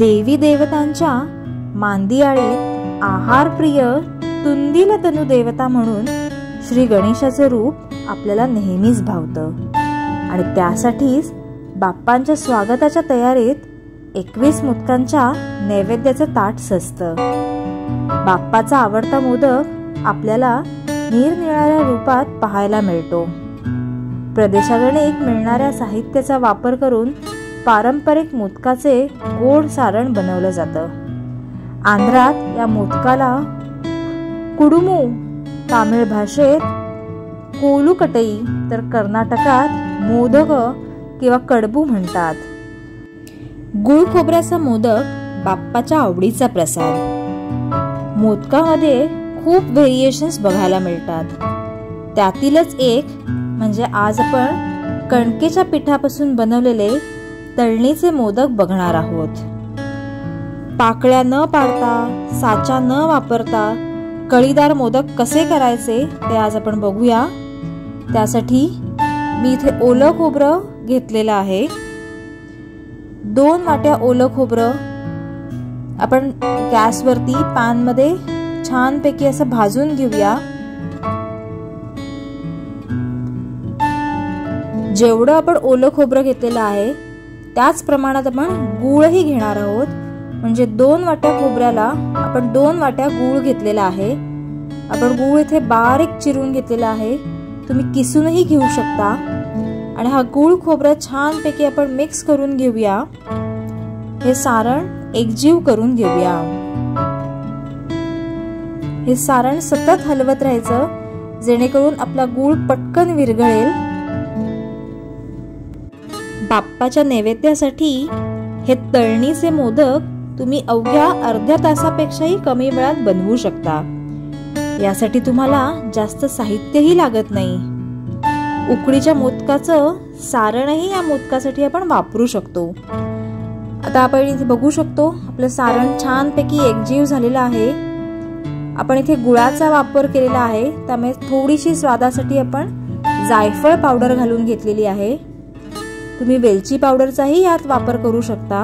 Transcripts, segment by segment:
देवी देवतांच्या मांदियाळीत आहारप्रिय तुंदिल तनु देवता म्हणून श्री गणेशाचं रूप आपल्याला नेहमीच भावतं. आणि त्यासाठीच बाप्पांच्या स्वागताच्या तयारीत एकवीस मुदकांच्या नैवेद्याचं ताट सजतं. बाप्पाचा आवडता मोदक आपल्याला निरनिराळ्या रूपात पाहायला मिळतो. प्रदेशागणिक मिळणाऱ्या साहित्याचा वापर करून पारंपरिक मोदकाचे गोड सारण बनवलं जातं. आंध्रात या मोदकाला कुडुमू तामिळ भाषेत कोलुकटई तर कर्नाटकात मोदक किंवा कडबू म्हणतात. गुळ खोबऱ्याचा मोदक बाप्पाच्या आवडीचा प्रसाद. मोदकामध्ये खूप व्हेरिएशन्स बघायला मिळतात. त्यातीलच एक म्हणजे आज आपण कणकेच्या पिठापासून बनवलेले तळणीचे मोदक बघणार आहोत. पाकळ्या न पाडता साचा न वापरता कळीदार मोदक कसे करायचे ते आज आपण बघूया. त्यासाठी मी इथे ओलं खोबरं घेतलेलं आहे. दोन वाट्या ओलं खोबरं आपण गॅसवरती पॅनमध्ये छानपैकी असं भाजून घेऊया. जेवढं आपण ओलं खोबरं घेतलेलं आहे त्याच प्रमाणात आपण गूळही घेणार आहोत. म्हणजे दोन वाट्या खोबऱ्याला आपण दोन वाट्या गूळ घेतलेला आहे. आपण गूळ इथे बारीक चिरून घेतलेला आहे. तुम्ही किसूनही घेऊ शकता. आणि हा गूळ खोबरा छानपैकी आपण मिक्स करून घेऊया. हे सारण एकजीव करून घेऊया. हे सारण सतत हलवत राहायचं जेणेकरून आपला गूळ पटकन विरघळेल. बाप्पाच्या नैवेद्यासाठी हे तळणीचे मोदक तुम्ही अवघ्या अर्ध्या तासापेक्षाही कमी वेळात बनवू शकता. यासाठी तुम्हाला जास्त साहित्यही लागत नाही. उकडीच्या मोदकाचं सारणही या मोदकासाठी आपण वापरू शकतो. आता आपण इथे बघू शकतो आपलं सारण छानपैकी एकजीव झालेलं आहे. आपण इथे गुळाचा वापर केलेला आहे त्यामुळे थोडीशी स्वादासाठी आपण जायफळ पावडर घालून घेतलेली आहे. तुम्ही वेलची पावडरचाही यात वापर करू शकता.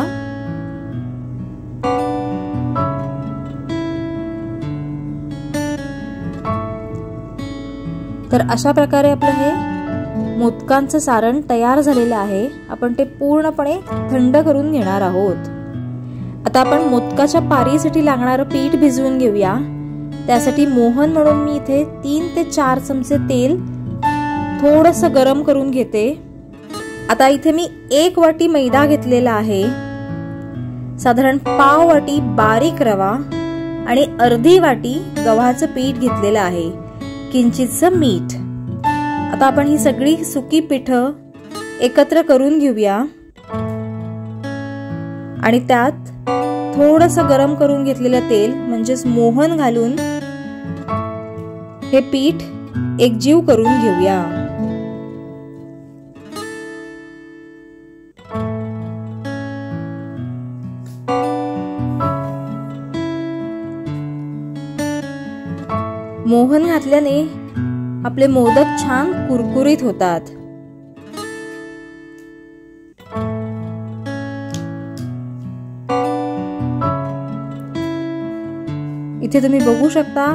तर अशा प्रकारे आपलं हे मोदकांचं सारण तयार झालेलं आहे. आपण ते पूर्णपणे थंड करून घेणार आहोत. आता आपण मोदकाच्या पारीसाठी लागणारं पीठ भिजवून घेऊया. त्यासाठी मोहन म्हणून मी इथे तीन ते चार चमचे तेल थोडस गरम करून घेते. आता इथे मी एक वाटी मैदा घेतलेला आहे. साधारण पाव वाटी बारीक रवा आणि अर्धी वाटी गव्हाचं पीठ घेतलेलं आहे. किंचितच मीठ. आता आपण ही सगळी सुकी पीठ एकत्र करून घेऊया. आणि त्यात थोडस गरम करून घेतलेलं तेल म्हणजेच मोहन घालून हे पीठ एकजीव करून घेऊया. मोहन घातल्याने आपले मोदक छान कुरकुरीत होतात. इथे तुम्ही बघू शकता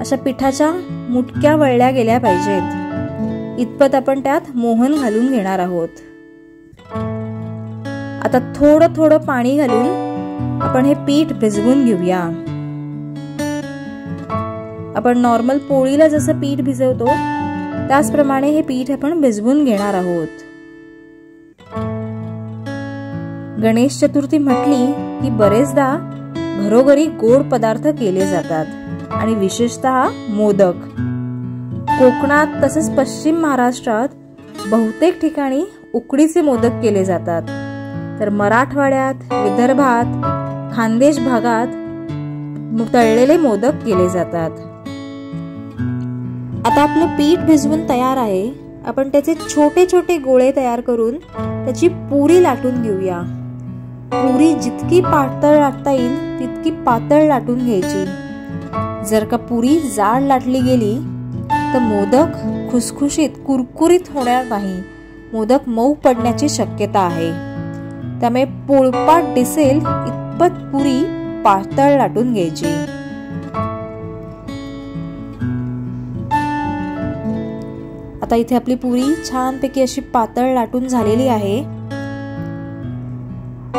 अशा पिठाच्या मुटक्या वळल्या गेल्या पाहिजेत. इतपत आपण त्यात मोहन घालून घेणार आहोत. आता थोडं थोडं पाणी घालून आपण हे पीठ भिजवून घेऊया. आपण नॉर्मल पोळीला जसं पीठ भिजवतो त्याचप्रमाणे हे पीठ आपण भिजवून घेणार आहोत. गणेश चतुर्थी म्हटली की बरेचदा घरोघरी गोड पदार्थ केले जातात आणि विशेषतः मोदक. कोकणात तसेच पश्चिम महाराष्ट्रात बहुतेक ठिकाणी उकडीचे मोदक केले जातात. तर मराठवाड्यात विदर्भात खानदेश भागात तळलेले मोदक केले जातात. आता आपलं पीठ भिजवून तयार आहे. आपण त्याचे छोटे छोटे गोळे तयार करून त्याची पुरी लाटून घेऊया. पुरी जितकी पातळ लाटता येईल तितकी पातळ लाटून घ्यायची. जर का पुरी जाड लाटली गेली तर मोदक खुसखुशीत कुरकुरीत होणार नाही. मोदक मऊ पडण्याची शक्यता आहे. त्यामुळे पोळपाट दिसेल इतपत पुरी पातळ लाटून घ्यायची. आता इथे आपली पुरी छानपैकी अशी पातळ लाटून झालेली आहे.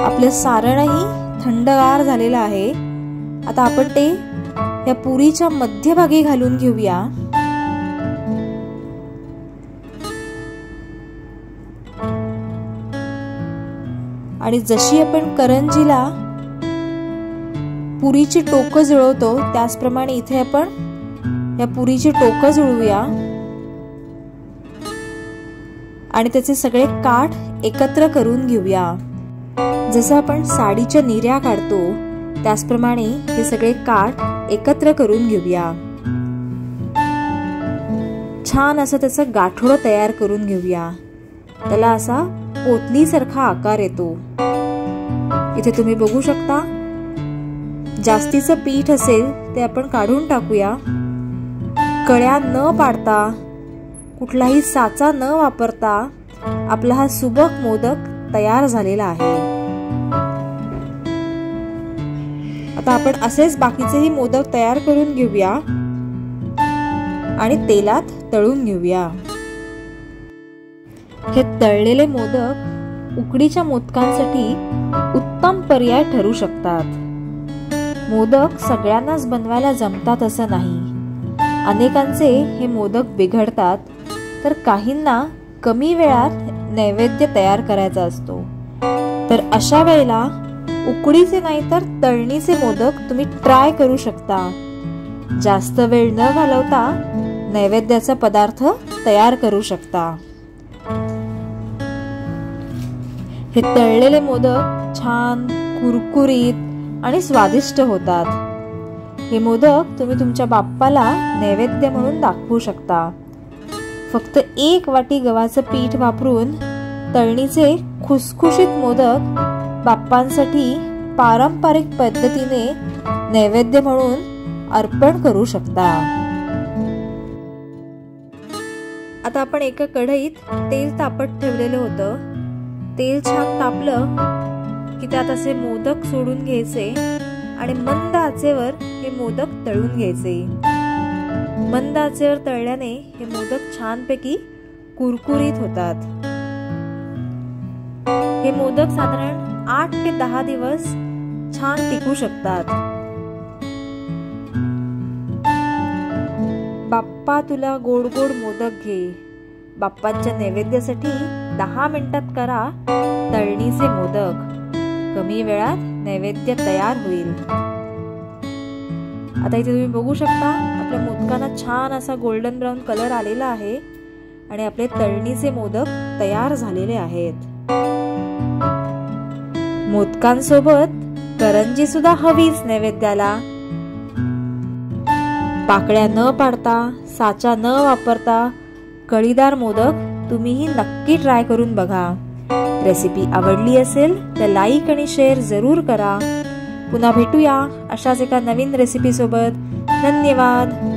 आपलं सारणही थंडगार झालेलं आहे. आता आपण ते या पुरीच्या मध्यभागी घालून घेऊया. आणि जशी आपण करंजीला पुरीची टोकं जुळवतो त्याचप्रमाणे इथे आपण या पुरीची टोकं जुळवूया. आणि त्याचे सगळे काठ एकत्र करून घेऊया. जसं आपण साडीच्या निर्या काढतो त्याचप्रमाणे हे सगळे काठ एकत्र करून घेऊया. छान असं त्याचं गाठोडं तयार करून घेऊया. त्याला असा पोतलीसारखा आकार येतो. इथे तुम्ही बघू शकता जास्तीचं पीठ असेल ते आपण काढून टाकूया. कळ्या न पाडता कुठलाही साचा न वापरता आपला हा सुबक मोदक तयार झालेला आहे. आता आपण असेच बाकीचेही मोदक तयार करून घेऊया आणि तेलात तळून घेऊया. हे तळलेले मोदक उकडीच्या मोदकांसाठी उत्तम पर्याय ठरू शकतात. मोदक सगळ्यांनाच बनवायला जमतात असं नाही. अनेकांचे हे मोदक बिघडतात तर काहींना कमी वेळात नैवेद्य तयार करायचा असतो. तर अशा वेळेला उकडीचे नाही तर तळणीचे मोदक तुम्ही ट्राय करू शकता. जास्त वेळ न घालवता नैवेद्याचा पदार्थ तयार करू शकता. हे तळलेले मोदक छान कुरकुरीत आणि स्वादिष्ट होतात. हे मोदक तुम्ही तुमच्या बाप्पाला नैवेद्य म्हणून दाखवू शकता. फक्त एक वाटी गव्हाचं पीठ वापरून तळणीचे खुसखुशीत मोदक बाप्पांसाठी पारंपरिक पद्धतीने नैवेद्य म्हणून अर्पण करू शकता. आता आपण एका कढईत तेल तापत ठेवलेलं होतं. तेल छान तापलं की त्यात असे मोदक सोडून घ्यायचे आणि मंद आचेवर हे मोदक तळून घ्यायचे. मंद आचेवर तळल्याने हे मोदक छानपैकी कुरकुरीत होतात. हे मोदक साधारण आठ ते दहा दिवस छान टिकू शकतात. बाप्पा तुला गोड गोड मोदक घे. बाप्पांच्या नैवेद्यासाठी दहा मिनिटात करा तळणीचे मोदक. कमी वेळात नैवेद्य तयार होईल. आता इथे तुम्ही बघू शकता आपल्या मोदकांना छान असा गोल्डन ब्राऊन कलर आलेला आहे आणि आपले तळणीचे मोदक तयार झालेले आहेत. मोदकांसोबत करंजी सुद्धा हवीच नैवेद्याला. पाकळ्या न पाडता साचा न वापरता कळीदार मोदक तुम्हीही नक्की ट्राय करून बघा. रेसिपी आवडली असेल तर लाईक आणि शेअर जरूर करा. पुन्हा भेटूया अशाच एका नवीन रेसिपी सोबत. धन्यवाद.